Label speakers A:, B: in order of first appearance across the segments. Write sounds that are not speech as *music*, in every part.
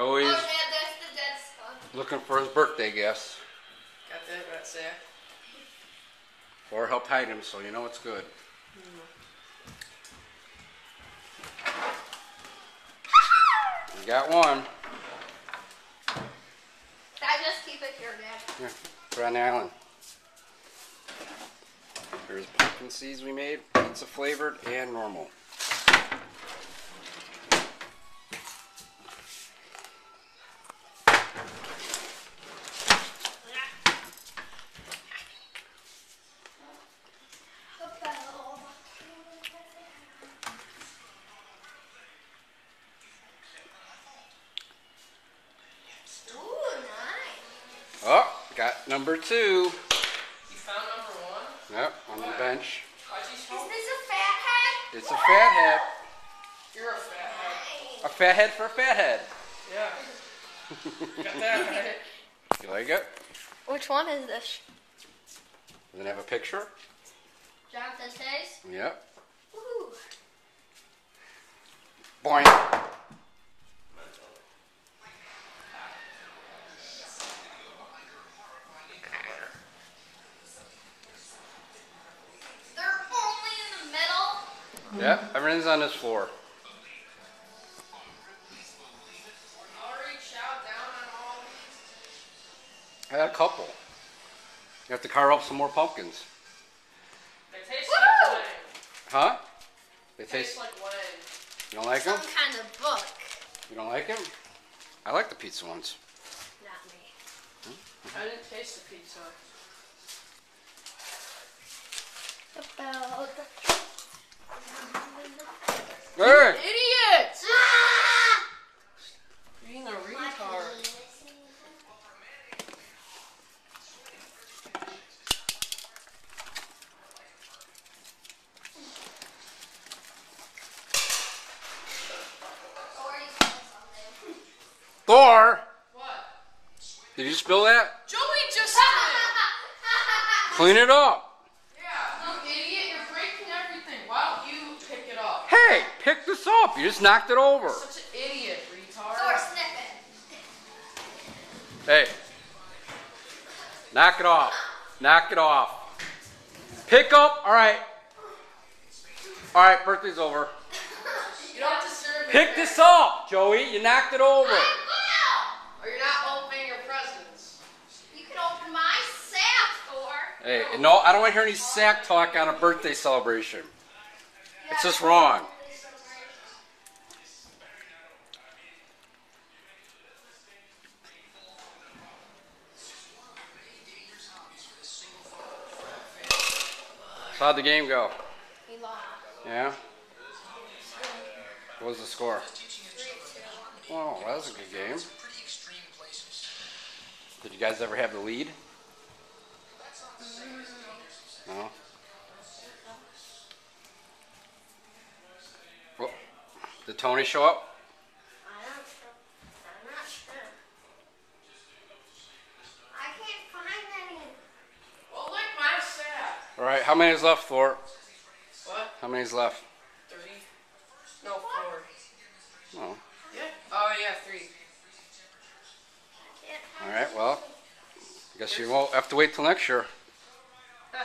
A: Joey's
B: Oh, Dad, that's the dead
A: looking for his birthday gifts.
C: Got that right there.
A: Or help hide him so you know it's good. You got one.
B: I just keep it here, Dad.
A: Here, put it on the island. Here's pumpkin seeds we made, pizza flavored and normal. Oh, got number two.
C: You found number one?
A: Yep, on the bench.
B: Is this a fat head?
A: It's a fat head.
C: You're a fat head.
A: A fat head for a fat head.
C: Yeah. Got that *laughs* right.
A: You like it?
B: Which one is this?
A: Does it have a picture?
B: Jonathan Toews?
A: Yep.
B: Ooh.
A: Boing.
B: They're only in the middle.
A: Yep, everything's on this floor.
C: I'll reach out down on all these.
A: I got a couple. You have to carve up some more pumpkins.
C: They taste
B: Woo!
C: like wine.
A: Huh? They
C: They taste
A: taste.
C: like wine.
A: You don't like them?
B: Some kind of book.
A: You don't like them? I like the pizza ones.
B: Not me. Hmm?
C: I didn't taste the pizza.
B: About
A: Hey!
C: Idiot!
B: Ah!
C: Being a retard.
A: Thor!
C: What?
A: Did you spill that?
C: Joey just said
A: Clean it up.
C: it. Yeah. You idiot, you're breaking everything. Why don't you pick it up?
A: Hey, pick this up. You just knocked it over.
C: You're Such an idiot, retard.
B: Or sniff it.
A: Hey. Knock it off. Knock it off. Pick up. All right. All right, birthday's over.
C: You don't deserve it.
A: Pick this up, Joey. You knocked it over.
C: Or you're not opening your presents.
B: You can open my sack, Thor.
A: Hey, no, I don't want to hear any sack talk on a birthday celebration. It's just wrong. How'd the game go?
B: We lost.
A: Yeah? What was the score? Oh, that was a good game. Did you guys ever have the lead? No? Well, did Tony show up?
B: I don't know. I'm not sure. I can't find any.
C: Well, like my sack.
A: All right, how many is left, Thor?
C: What?
A: How many's left?
C: Three? No, four.
A: Oh,
C: Yeah. Oh, yeah, three.
A: All right, well, I guess you won't have to wait till next year. *laughs*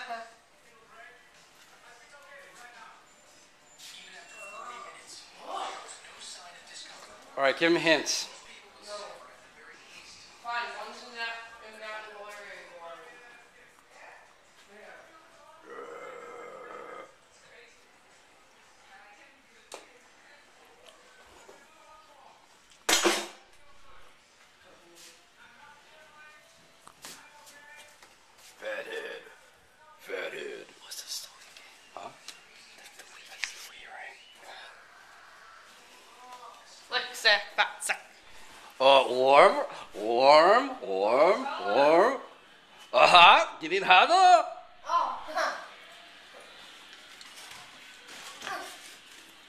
A: All right, give him hints.
C: Fine, one's in that, in that area anymore.
A: Fathead. Fathead. What's the story? Huh? That's the Wii, right?
C: Like sack, fat sack.
A: Uh, warm, warm, warm, warm. Uh-huh. Give him harder.
B: Oh, huh.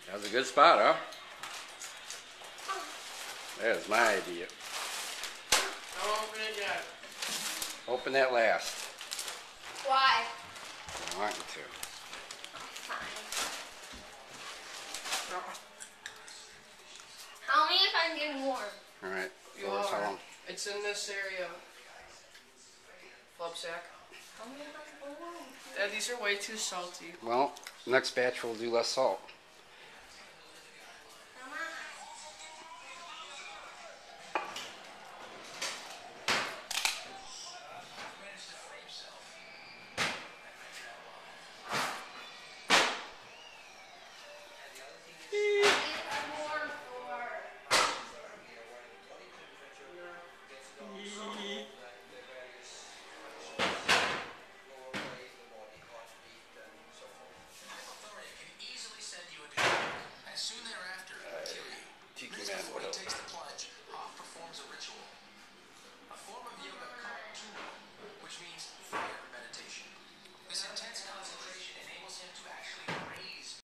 A: That was a good spot, huh? There's my idea.
C: Don't open it yet.
A: Open that last.
B: Why?
A: I want you to.
B: Fine. Tell me if Warm.
A: Alright. You are.
C: It's in this area.
B: Flubsack.
C: Dad, uh, these are way too salty.
A: Well, next batch will do less salt. ritual.